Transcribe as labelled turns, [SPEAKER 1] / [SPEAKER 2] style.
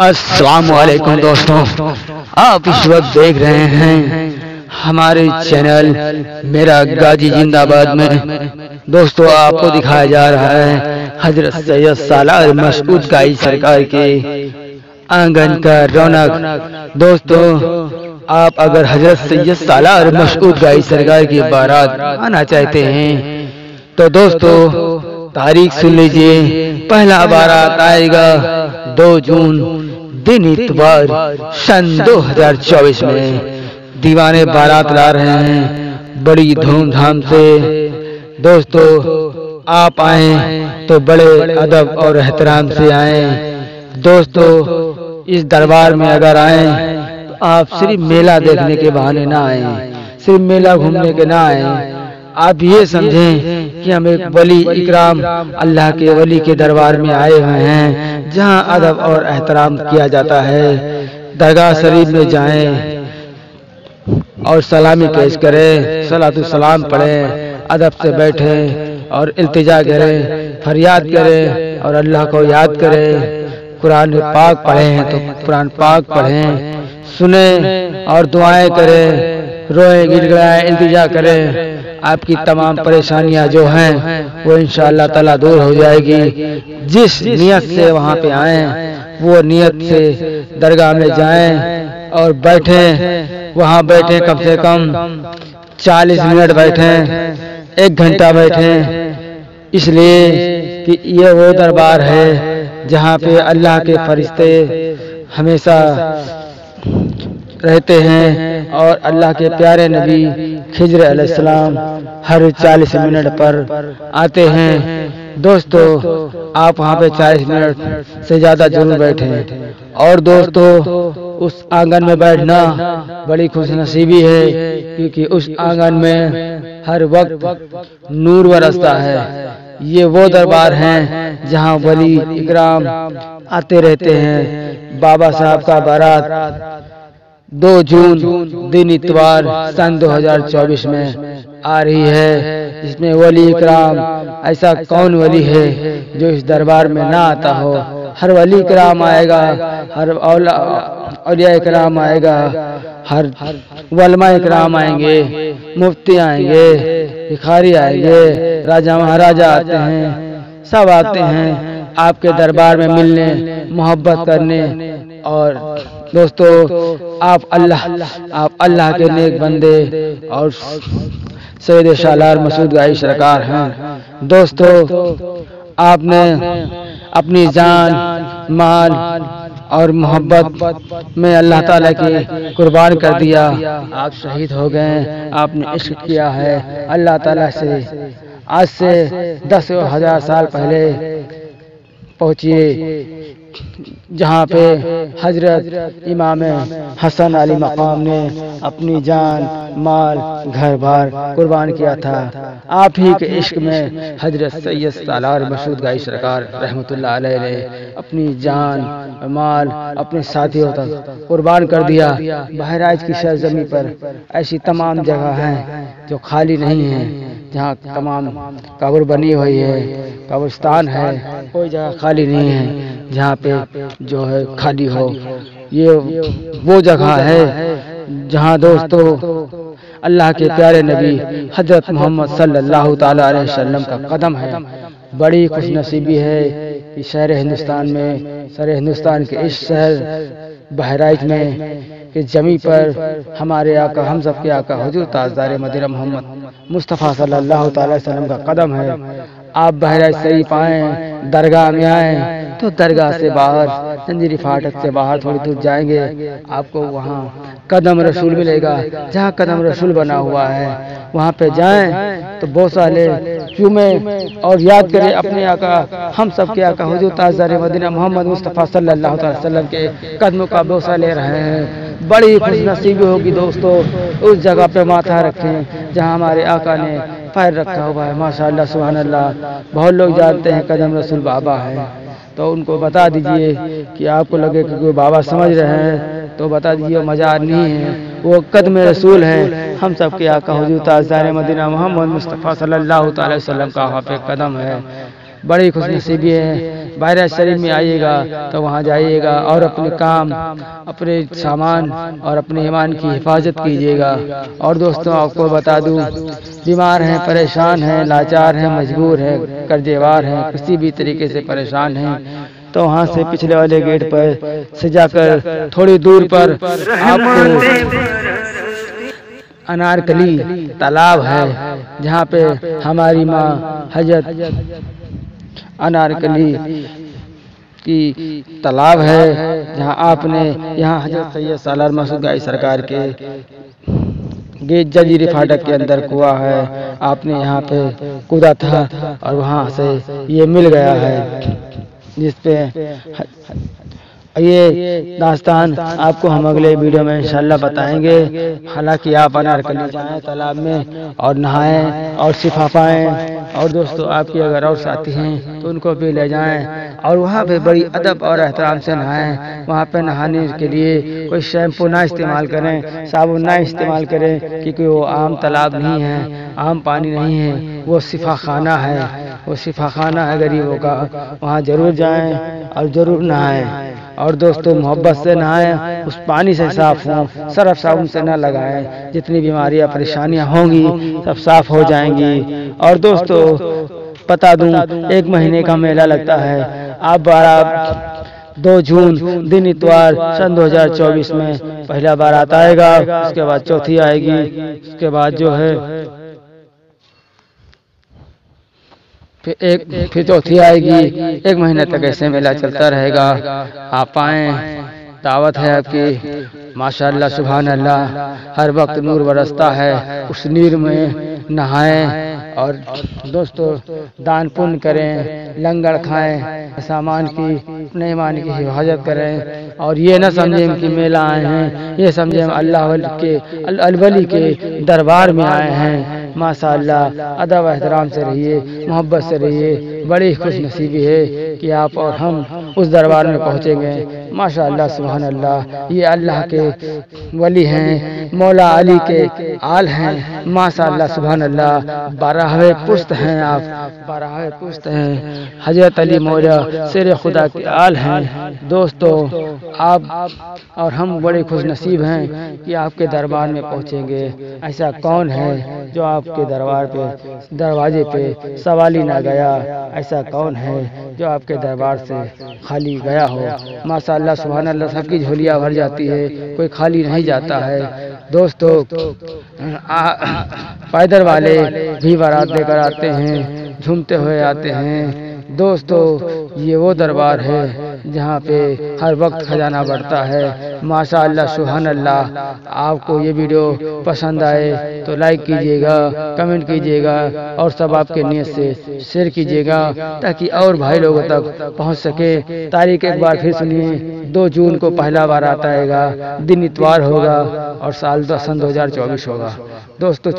[SPEAKER 1] अस्सलाम वालेकुम दोस्तों। आप इस वक्त देख रहे हैं हमारे चैनल मेरा गाजी जिंदाबाद में। दोस्तों, आपको दिखाया जा रहा है हज़रत सैयद सालार मसूद गाई सरकार के आँगन का रौनक। दोस्तों, आप अगर हज़रत सैयद सालार मसूद गाई सरकार की बारात आना चाहते हैं तो दोस्तों, तारीख सुन लीजिए। पहला बारात आएगा दो जून दिन इतवार सन 2024 में दीवाने बारात ला रहे हैं। बड़ी धूमधाम से। दोस्तों, आप आए तो बड़े अदब और एहतराम से आए। दोस्तों, इस दरबार में अगर आए तो आप सिर्फ़ मेला देखने के बहाने ना आए, सिर्फ़ मेला घूमने के ना आए। आप ये समझें कि हम एक वली इकराम अल्लाह के वली के दरबार में आए हुए हैं जहाँ अदब और एहतराम किया जाता है दरगाह शरीफ में जाएँ और सलामी पेश करें सलातु सलाम पढ़ें अदब से बैठें और इल्तिजा करें फरियाद करें और अल्लाह को याद करें कुरान पाक पढ़ें तो कुरान पाक पढ़ें सुने और दुआएँ करें रोए गिड़गड़ाएँ इल्तिजा करें आपकी तमाम परेशानियाँ जो हैं, वो इन ताला दूर हो जाएगी। जिस नियत से वहाँ पे आए, वो नियत से दरगाह में जाएँ और बैठे। वहाँ बैठे कम से कम चालीस मिनट बैठे, एक घंटा बैठे। इसलिए कि ये वो दरबार है जहाँ पे अल्लाह के फरिश्ते हमेशा रहते हैं और अल्लाह के प्यारे नबी खिजर अलैहिस्सलाम हर चालीस मिनट पर आते हैं। दोस्तों, आप वहाँ पे चालीस मिनट से ज़्यादा ज़रूर बैठे और दोस्तों, उस आँगन में बैठना बड़ी खुश नसीबी है, क्योंकि उस आँगन में हर वक्त नूर बरसता है। ये वो दरबार हैं जहाँ वली इकराम आते रहते हैं। बाबा साहब का बारात दो जून दिन इतवार सन 2024 में आ रही है जिसमें वली इकराम ऐसा कौन वली है जो इस दरबार में ना आता हो? हर वली इकराम आएगा हर औलिया इकराम आएगा हर वलमा इकराम आएँगे मुफ्ती आएँगे भिखारी आएँगे राजा महाराजा आते हैं सब आते हैं आपके दरबार में मिलने मोहब्बत करने और दोस्तों, आप अल्लाह आप अल्लाह के नेक बंदे और सैद शालार मसूद गाई सरकार हैं। दोस्तों, आपने अपनी जान, माल और मोहब्बत में अल्लाह ताला की कुर्बान कर दिया। आप शहीद हो गए, आपने इश्क किया है। अल्लाह ताला से आज से दस हज़ार साल पहले पहुंचिए। जहाँ पे हज़रत इमाम हसन अली मकाम ने अपनी जान माल घर बार कुर्बान किया था। आप ही के इश्क में हज़रत सैयद सालार मसूद गाई सरकार रहमत ने अपनी जान माल अपने साथियों तक कुर्बान कर दिया। बहराइच की सरजमी पर ऐसी तमाम जगह हैं जो खाली नहीं है। जहाँ तमाम कब्र बनी हुई है, कब्रस्तान है, कोई जगह खाली नहीं है, जहाँ पे जो है खाली हो। ये वो जगह है जहाँ दोस्तों अल्लाह के प्यारे नबी हज़रत मोहम्मद सल्लल्लाहु अलैहि वसल्लम का कदम है। बड़ी खुश नसीबी है कि शहर हिंदुस्तान में, शहर हिंदुस्तान के इस शहर बहराइच में जमी पर हमारे आका हम सब के आका हजूर ताजदार मदिर मोहम्मद मुस्तफ़ा सल्लल्लाहु अलैहि वसल्लम का कदम है। आप बहराइच शरीफ आए, दरगाह में आए तो दरगाह से बाहर, जंजीरी फाटक से बाहर थोड़ी दूर जाएँगे। आपको वहाँ कदम रसूल मिलेगा, जहाँ कदम रसूल बना हुआ है। वहाँ पे जाएँ तो बहुत सारे चूमे और याद करें अपने आका, हम सब के आका हजू ताजर मदीना मोहम्मद मुस्तफ़ा सल्लल्लाहु अलैहि वसल्लम के कदमों का बोसा ले रहे हैं। बड़ी खुश नसीबी होगी दोस्तों, उस जगह पे माथा रखें जहाँ हमारे आका ने पैर रखा हुआ है माशा सुबहान अल्लाह बहुत लोग जानते हैं कदम रसूल बाबा है। तो उनको बता दीजिए कि आपको लगे कि कोई बाबा समझ रहे हैं तो बता दीजिए मजार नहीं है, वो कदम रसूल है। हम सब के आका हजूर मदीना मोहम्मद मुस्तफ़ा सल्लल्लाहु अलैहि का वहाँ पे कदम है। बड़ी खुश नसीबी है। बाहर शरीर में आइएगा तो वहाँ जाइएगा और अपने काम अपने सामान और अपने ईमान की हिफाजत कीजिएगा। और दोस्तों आपको बता दूँ बीमार हैं परेशान हैं लाचार हैं मजबूर हैं कर्जेवार हैं किसी भी तरीके से परेशान हैं तो वहाँ से पिछले वाले गेट पर से जाकर थोड़ी दूर पर आपको अनारकली तालाब है जहाँ पे हमारी माँ हज़रत अनारकली की तालाब है, जहाँ आपने यहाँ हज़रत सैयद सालार मसूद गाई सरकार के गेट जजीरे फाटक के अंदर कुआ है। आपने यहाँ पे कूदा था और वहाँ से ये मिल गया है, जिसपे ये दास्तान, आपको हम अगले वीडियो में इंशाल्लाह बताएँगे। हालाँकि आप अनार अनारकली जाएँ तालाब में और नहाएँ और सिफा पाएँ। और दोस्तों, आपके अगर और साथी हैं तो उनको भी ले जाएँ और वहाँ पे बड़ी अदब और एहतराम से नहाएँ। वहाँ पे नहाने के लिए कोई शैम्पू ना इस्तेमाल करें, साबुन ना इस्तेमाल करें, क्योंकि वो आम तालाब नहीं है, आम पानी नहीं है, वो सिफा खाना है। वो सिफा खाना है गरीबों का, वहाँ ज़रूर जाएँ और ज़रूर नहाएँ। और दोस्तों मोहब्बत से नहाएँ उस पानी से साफ़ हों सरफ साबुन से न लगाएँ जितनी बीमारियाँ परेशानियाँ होंगी सब साफ़ हो जाएँगी। और दोस्तों बता दूँ एक महीने का मेला लगता है। आप बारह दो जून दिन इतवार सन 2024 में पहला बार आता आएगा उसके बाद चौथी आएगी उसके बाद जो है फिर एक, फिर चौथी आएगी। एक महीने तक ऐसे मेला चलता रहेगा। आप आए, दावत है आपकी। माशाल्लाह सुबहान अल्लाह हर वक्त नूर बरसता है। उस नीर में नहाएँ और दोस्तों, दान पुण्य करें, लंगर खाएँ, सामान की अपने ईमान की हिफाजत करें। और ये ना समझें कि मेला आए हैं। ये समझें अल्लाह के अलवली के दरबार में आए हैं। माशाल्लाह अदब एहतराम से रहिए, मोहब्बत से रहिए। बड़ी खुश नसीबी है कि आप और हम उस दरबार में पहुँचेंगे। माशा सुबहान अल्लाह ये अल्लाह के वली हैं मौला अली के आल हैं। माशाल्लाह सुबहान अल्लाह बारहवें पुस्त हैं आप। बारहवें पुस्त हैं। हज़रत अली मौला शेर खुदा के आल हैं। दोस्तों आप और हम बड़े खुश नसीब हैं कि आपके दरबार में पहुँचेंगे। ऐसा कौन है जो आपके दरबार पे दरवाजे पे सवाली ना गया? ऐसा कौन है जो आपके दरबार से खाली गया हो? माशाल्लाह सुबहान अल्लाह सबकी झोलियाँ भर जाती है। कोई खाली नहीं जाता है। दोस्तों पैदल वाले भी बारात लेकर आते हैं, झूमते हुए आते हैं। दोस्तों, ये वो दरबार है जहाँ पे हर वक्त खजाना बढ़ता है। माशा अल्लाह सुहान अल्लाह आपको ये वीडियो पसंद आए तो लाइक कीजिएगा कमेंट कीजिएगा और सब आपके नियत से शेयर कीजिएगा ताकि और भाई लोगों तक पहुँच सके। तारीख एक बार फिर सुनिए, दो जून को पहला बार आता है दिन इतवार होगा और साल सन दो हज़ार चौबीस होगा। दोस्तों